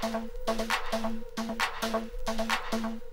Thank you.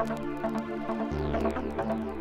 Thank you.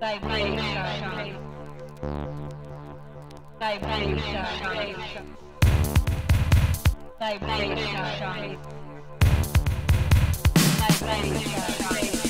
They play They play They play They play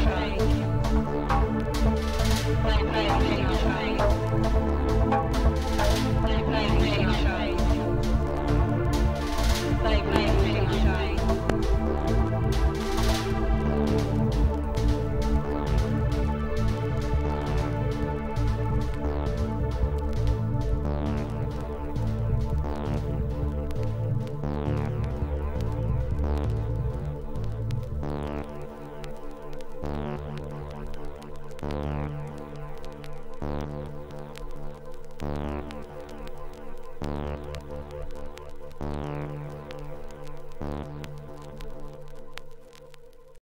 Bye.